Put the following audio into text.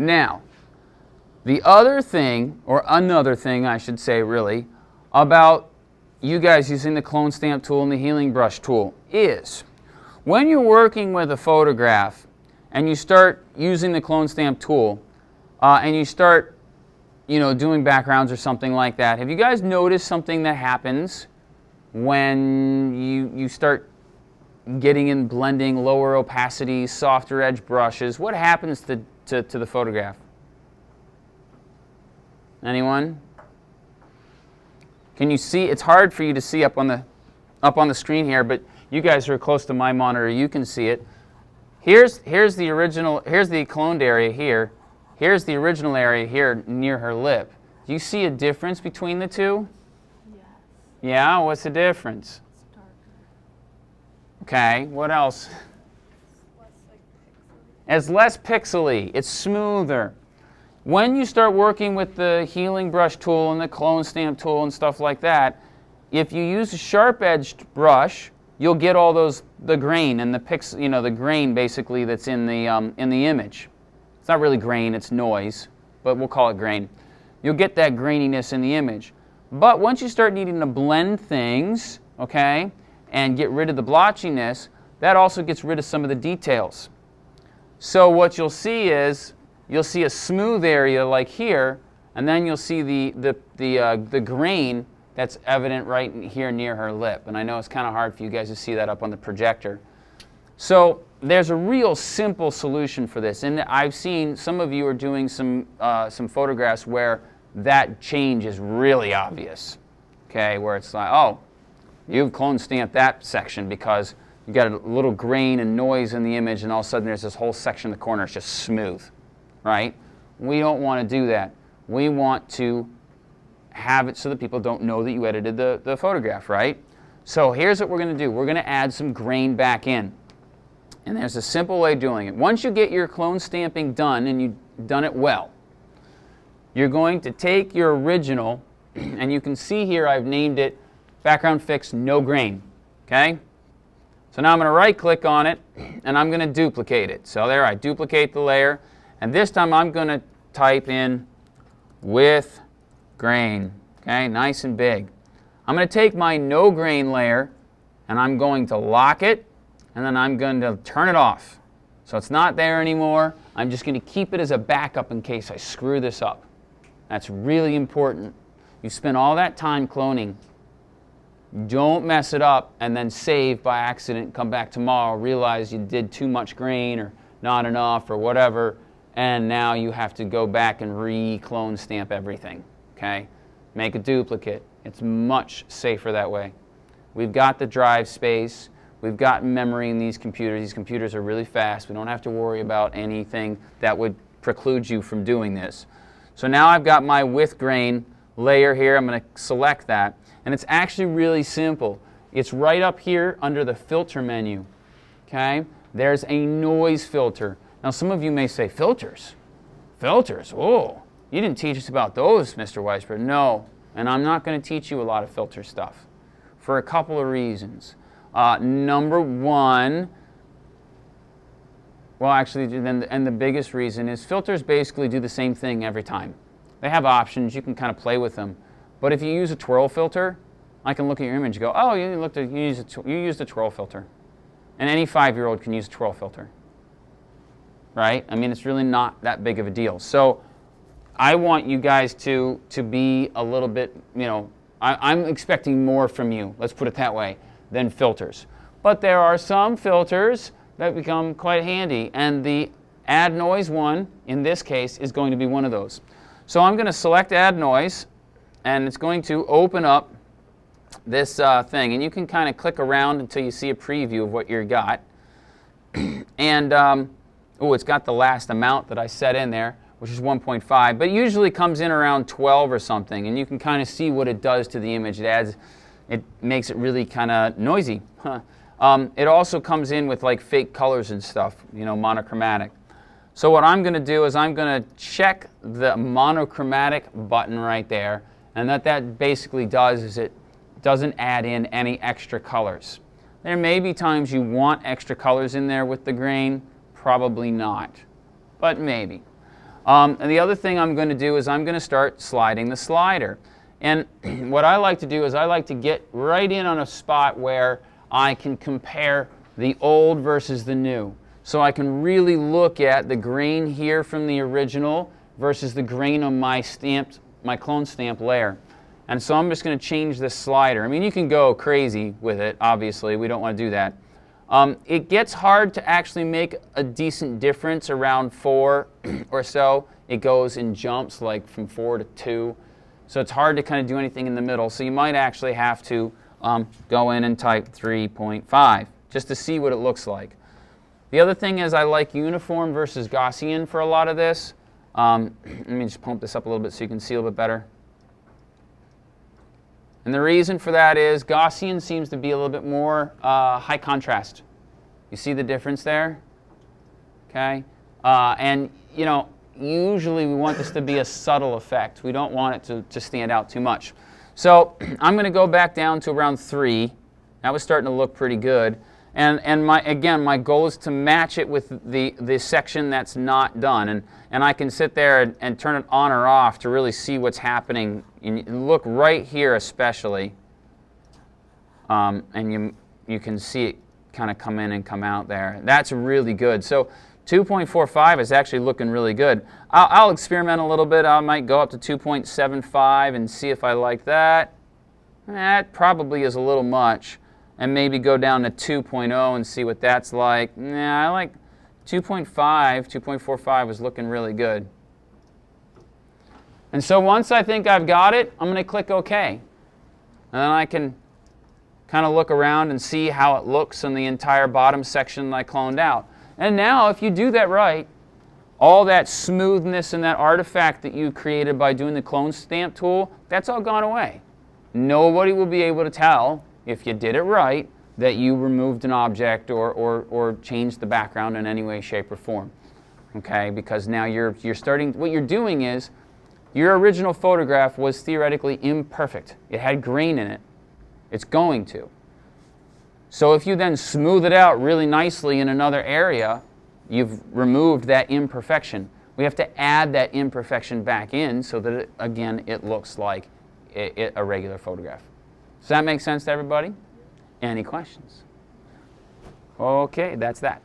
Now, the other thing, or another thing I should say really, about you guys using the clone stamp tool and the healing brush tool is when you're working with a photograph and you start using the clone stamp tool uh, and you start you know, doing backgrounds or something like that, have you guys noticed something that happens when you, you start getting in blending, lower opacity, softer edge brushes? What happens to, to, to the photograph? Anyone? Can you see? It's hard for you to see up on the up on the screen here, but you guys who are close to my monitor. You can see it. Here's here's the original. Here's the cloned area here. Here's the original area here near her lip. Do you see a difference between the two? Yes. Yeah. What's the difference? It's darker. Okay. What else? It's less pixely. It's smoother. When you start working with the healing brush tool and the clone stamp tool and stuff like that, if you use a sharp-edged brush, you'll get all those the grain and the pix, you know, the grain basically that's in the um, in the image. It's not really grain; it's noise, but we'll call it grain. You'll get that graininess in the image. But once you start needing to blend things, okay, and get rid of the blotchiness, that also gets rid of some of the details. So what you'll see is you'll see a smooth area like here, and then you'll see the, the, the, uh, the grain that's evident right here near her lip. And I know it's kind of hard for you guys to see that up on the projector. So there's a real simple solution for this. And I've seen some of you are doing some, uh, some photographs where that change is really obvious. Okay, where it's like, oh, you've clone stamped that section because you got a little grain and noise in the image, and all of a sudden there's this whole section in the corner that's just smooth right? We don't want to do that. We want to have it so that people don't know that you edited the, the photograph, right? So here's what we're going to do. We're going to add some grain back in. And there's a simple way of doing it. Once you get your clone stamping done and you've done it well, you're going to take your original, and you can see here I've named it Background Fix No Grain, okay? So now I'm going to right click on it and I'm going to duplicate it. So there I duplicate the layer. And this time I'm going to type in with grain, okay, nice and big. I'm going to take my no grain layer and I'm going to lock it and then I'm going to turn it off. So it's not there anymore. I'm just going to keep it as a backup in case I screw this up. That's really important. You spend all that time cloning. Don't mess it up and then save by accident, come back tomorrow, realize you did too much grain or not enough or whatever, and now you have to go back and re-clone stamp everything, okay? Make a duplicate. It's much safer that way. We've got the drive space. We've got memory in these computers. These computers are really fast. We don't have to worry about anything that would preclude you from doing this. So now I've got my with grain layer here. I'm going to select that. And it's actually really simple. It's right up here under the filter menu. Okay? There's a noise filter. Now, some of you may say, filters? Filters? Oh, you didn't teach us about those, Mr. Weisbrod. No, and I'm not going to teach you a lot of filter stuff for a couple of reasons. Uh, number one, well, actually, and the biggest reason is filters basically do the same thing every time. They have options, you can kind of play with them. But if you use a twirl filter, I can look at your image and go, oh, you, looked at, you, used a, you used a twirl filter. And any five-year-old can use a twirl filter right? I mean, it's really not that big of a deal. So I want you guys to, to be a little bit, you know, I, I'm expecting more from you, let's put it that way, than filters. But there are some filters that become quite handy, and the add noise one, in this case, is going to be one of those. So I'm going to select add noise, and it's going to open up this uh, thing. And you can kind of click around until you see a preview of what you got. and um, Oh, it's got the last amount that I set in there, which is 1.5, but usually comes in around 12 or something, and you can kind of see what it does to the image. It adds, it makes it really kind of noisy. Um, it also comes in with like fake colors and stuff, you know, monochromatic. So what I'm going to do is I'm going to check the monochromatic button right there, and what that basically does is it doesn't add in any extra colors. There may be times you want extra colors in there with the grain, Probably not, but maybe. Um, and the other thing I'm going to do is I'm going to start sliding the slider. And what I like to do is I like to get right in on a spot where I can compare the old versus the new. So I can really look at the grain here from the original versus the grain on my stamped, my clone stamp layer. And so I'm just going to change this slider. I mean, you can go crazy with it, obviously. We don't want to do that. Um, it gets hard to actually make a decent difference around four or so. It goes in jumps like from four to two. So it's hard to kind of do anything in the middle. So you might actually have to um, go in and type 3.5 just to see what it looks like. The other thing is I like uniform versus Gaussian for a lot of this. Um, let me just pump this up a little bit so you can see a little bit better. And the reason for that is Gaussian seems to be a little bit more uh, high contrast. You see the difference there? Okay? Uh, and, you know, usually we want this to be a subtle effect. We don't want it to, to stand out too much. So I'm going to go back down to around 3. That was starting to look pretty good. And, and my, again, my goal is to match it with the, the section that's not done. And, and I can sit there and, and turn it on or off to really see what's happening. You look right here especially, um, and you, you can see it kind of come in and come out there. That's really good. So 2.45 is actually looking really good. I'll, I'll experiment a little bit. I might go up to 2.75 and see if I like that. That probably is a little much and maybe go down to 2.0 and see what that's like. Nah, I like 2.5, 2.45 was looking really good. And so once I think I've got it, I'm going to click OK. And then I can kind of look around and see how it looks in the entire bottom section that I cloned out. And now if you do that right, all that smoothness and that artifact that you created by doing the clone stamp tool, that's all gone away. Nobody will be able to tell if you did it right, that you removed an object or, or, or changed the background in any way, shape, or form. Okay, because now you're, you're starting, what you're doing is, your original photograph was theoretically imperfect. It had grain in it. It's going to. So if you then smooth it out really nicely in another area, you've removed that imperfection. We have to add that imperfection back in so that, it, again, it looks like a, a regular photograph. Does that make sense to everybody? Any questions? Okay, that's that.